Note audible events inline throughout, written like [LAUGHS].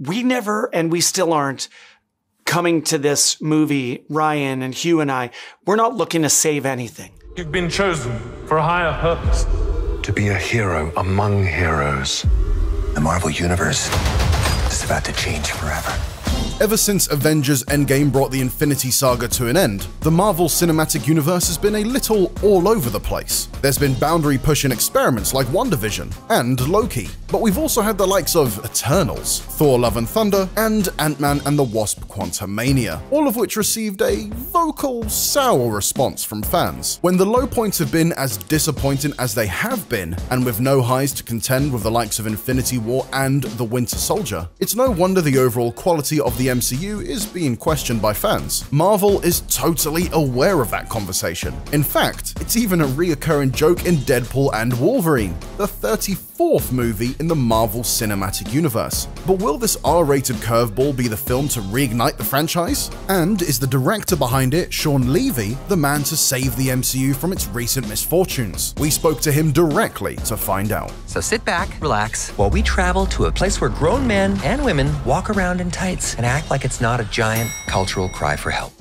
we never, and we still aren't coming to this movie, Ryan and Hugh and I, we're not looking to save anything. You've been chosen for a higher purpose. To be a hero among heroes. The Marvel Universe is about to change forever. Ever since Avengers Endgame brought the Infinity Saga to an end, the Marvel Cinematic Universe has been a little all over the place. There's been boundary pushing experiments like WandaVision and Loki, but we've also had the likes of Eternals, Thor Love and Thunder, and Ant-Man and the Wasp Quantumania, all of which received a vocal, sour response from fans. When the low points have been as disappointing as they have been, and with no highs to contend with the likes of Infinity War and The Winter Soldier, it's no wonder the overall quality of the MCU is being questioned by fans. Marvel is totally aware of that conversation. In fact, it's even a reoccurring joke in Deadpool and Wolverine, the 34th movie in the Marvel Cinematic Universe. But will this R-rated curveball be the film to reignite the franchise? And is the director behind it, Shawn Levy, the man to save the MCU from its recent misfortunes? We spoke to him directly to find out. So sit back, relax, while we travel to a place where grown men and women walk around in tights and act like it's not a giant cultural cry for help.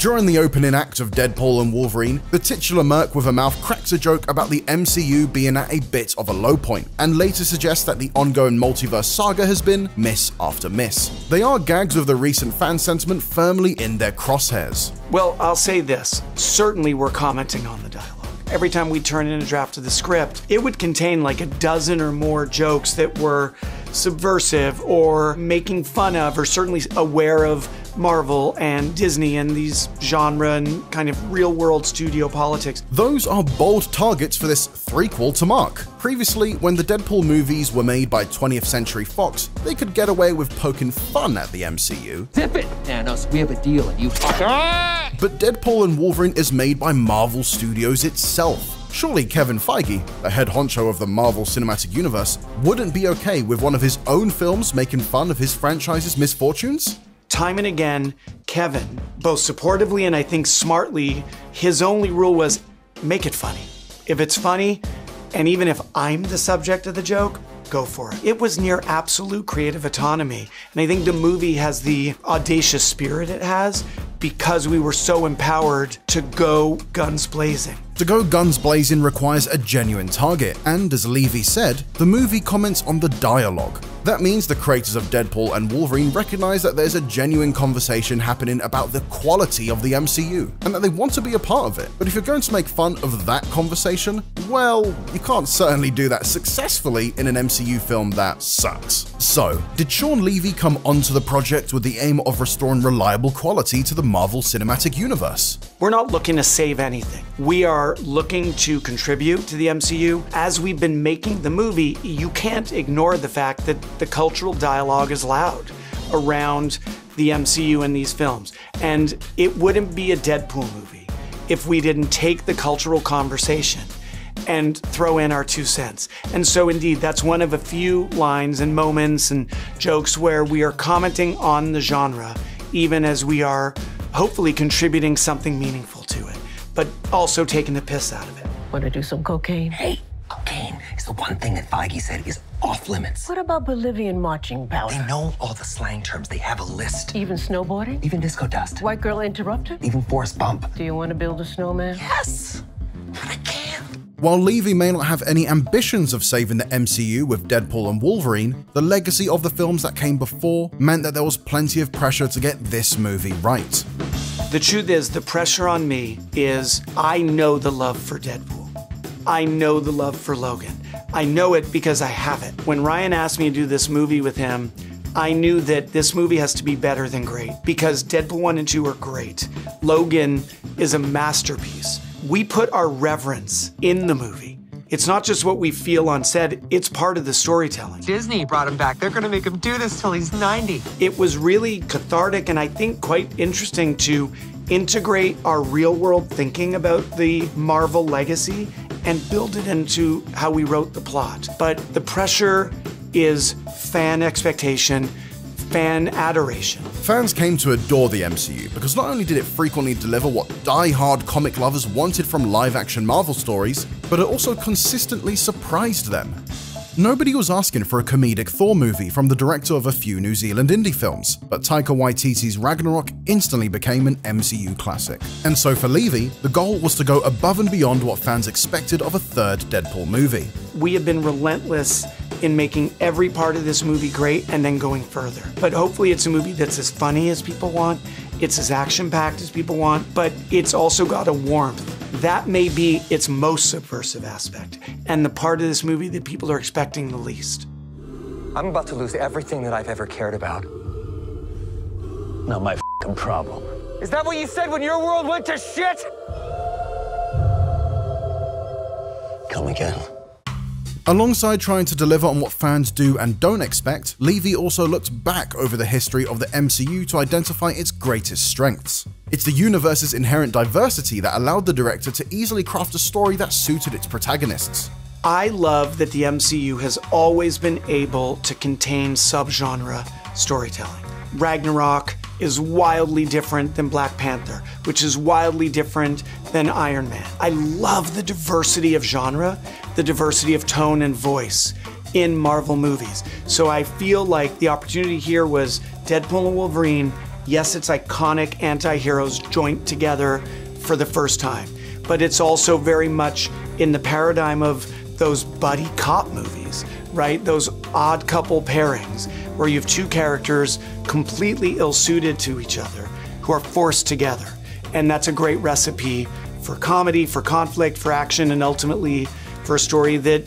During the opening act of Deadpool and Wolverine, the titular Merc with a mouth cracks a joke about the MCU being at a bit of a low point, and later suggests that the ongoing multiverse saga has been miss after miss. They are gags with the recent fan sentiment firmly in their crosshairs. Well, I'll say this. Certainly we're commenting on the dialogue. Every time we turn in a draft of the script, it would contain like a dozen or more jokes that were subversive or making fun of or certainly aware of Marvel and Disney and these genre and kind of real world studio politics. Those are bold targets for this threequel to Mark. Previously, when the Deadpool movies were made by 20th Century Fox, they could get away with poking fun at the MCU. Zip it, Thanos. We have a deal and you But Deadpool and Wolverine is made by Marvel Studios itself. Surely Kevin Feige, the head honcho of the Marvel Cinematic Universe, wouldn't be okay with one of his own films making fun of his franchise's misfortunes? Time and again, Kevin, both supportively and I think smartly, his only rule was make it funny. If it's funny, and even if I'm the subject of the joke, go for it. It was near absolute creative autonomy. And I think the movie has the audacious spirit it has because we were so empowered to go guns blazing. To go guns blazing requires a genuine target, and as Levy said, the movie comments on the dialogue. That means the creators of Deadpool and Wolverine recognize that there's a genuine conversation happening about the quality of the MCU, and that they want to be a part of it. But if you're going to make fun of that conversation, well, you can't certainly do that successfully in an MCU film that sucks. So, did Shawn Levy come onto the project with the aim of restoring reliable quality to the Marvel Cinematic Universe? We're not looking to save anything. We are looking to contribute to the MCU. As we've been making the movie, you can't ignore the fact that the cultural dialogue is loud around the MCU and these films. And it wouldn't be a Deadpool movie if we didn't take the cultural conversation and throw in our two cents. And so, indeed, that's one of a few lines and moments and jokes where we are commenting on the genre, even as we are hopefully contributing something meaningful to it, but also taking the piss out of it. Want to do some cocaine? Hey, cocaine is the one thing that Feige said is off limits. What about Bolivian marching powder? They know all the slang terms. They have a list. Even snowboarding? Even disco dust. White girl interrupter? Even forest bump. Do you want to build a snowman? Yes, but I can't. While Levy may not have any ambitions of saving the MCU with Deadpool and Wolverine, the legacy of the films that came before meant that there was plenty of pressure to get this movie right. The truth is, the pressure on me is I know the love for Deadpool. I know the love for Logan. I know it because I have it. When Ryan asked me to do this movie with him, I knew that this movie has to be better than great because Deadpool 1 and 2 are great. Logan is a masterpiece. We put our reverence in the movie. It's not just what we feel on set, it's part of the storytelling. Disney brought him back. They're going to make him do this till he's 90. It was really cathartic and I think quite interesting to integrate our real world thinking about the Marvel legacy and build it into how we wrote the plot. But the pressure is fan expectation, fan adoration. Fans came to adore the MCU because not only did it frequently deliver what die-hard comic lovers wanted from live-action Marvel stories, but it also consistently surprised them. Nobody was asking for a comedic Thor movie from the director of a few New Zealand indie films, but Taika Waititi's Ragnarok instantly became an MCU classic. And so for Levy, the goal was to go above and beyond what fans expected of a third Deadpool movie. We have been relentless in making every part of this movie great and then going further. But hopefully, it's a movie that's as funny as people want, it's as action packed as people want, but it's also got a warmth. That may be its most subversive aspect, and the part of this movie that people are expecting the least. I'm about to lose everything that I've ever cared about. Not my fing problem. Is that what you said when your world went to shit? Come again. Alongside trying to deliver on what fans do and don't expect, Levy also looked back over the history of the MCU to identify its greatest strengths. It's the universe's inherent diversity that allowed the director to easily craft a story that suited its protagonists. I love that the MCU has always been able to contain subgenre storytelling. Ragnarok is wildly different than Black Panther, which is wildly different than Iron Man. I love the diversity of genre, the diversity of tone and voice in Marvel movies. So I feel like the opportunity here was Deadpool and Wolverine. Yes, it's iconic anti heroes joint together for the first time, but it's also very much in the paradigm of those buddy cop movies, right? Those odd couple pairings where you have two characters completely ill suited to each other who are forced together. And that's a great recipe for comedy, for conflict, for action, and ultimately for a story that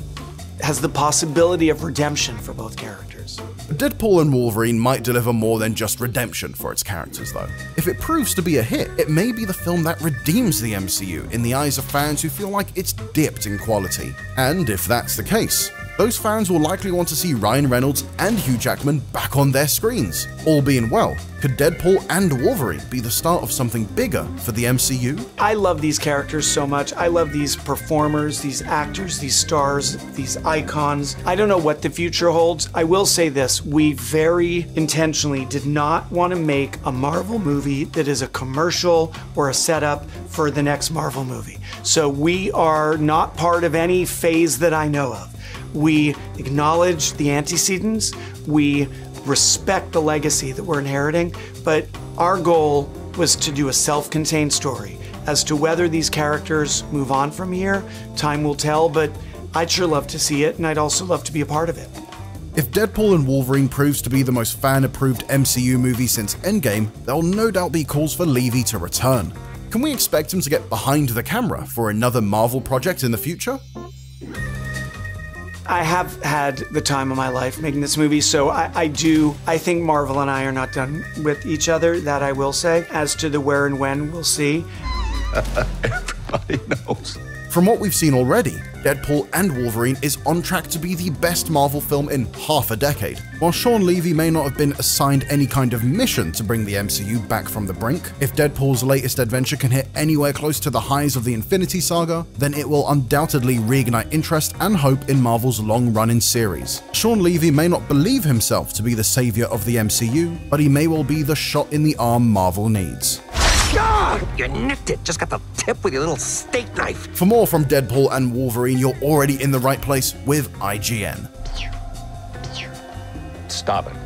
has the possibility of redemption for both characters. Deadpool and Wolverine might deliver more than just redemption for its characters, though. If it proves to be a hit, it may be the film that redeems the MCU in the eyes of fans who feel like it's dipped in quality. And if that's the case, those fans will likely want to see Ryan Reynolds and Hugh Jackman back on their screens. All being well, could Deadpool and Wolverine be the start of something bigger for the MCU? I love these characters so much. I love these performers, these actors, these stars, these icons. I don't know what the future holds. I will say this we very intentionally did not want to make a Marvel movie that is a commercial or a setup for the next Marvel movie. So we are not part of any phase that I know of. We acknowledge the antecedents. We respect the legacy that we're inheriting, but our goal was to do a self contained story. As to whether these characters move on from here, time will tell, but I'd sure love to see it, and I'd also love to be a part of it. If Deadpool and Wolverine proves to be the most fan approved MCU movie since Endgame, there'll no doubt be calls for Levy to return. Can we expect him to get behind the camera for another Marvel project in the future? I have had the time of my life making this movie, so I, I, do. I think Marvel and I are not done with each other, that I will say. As to the where and when, we'll see. [LAUGHS] Everybody knows. From what we've seen already, Deadpool and Wolverine is on track to be the best Marvel film in half a decade. While Shawn Levy may not have been assigned any kind of mission to bring the MCU back from the brink, if Deadpool's latest adventure can hit anywhere close to the highs of the Infinity Saga, then it will undoubtedly reignite interest and hope in Marvel's long-running series. Shawn Levy may not believe himself to be the savior of the MCU, but he may well be the shot in the arm Marvel needs. You nicked it. Just got the tip with your little steak knife. For more from Deadpool and Wolverine, you're already in the right place with IGN. Stop it.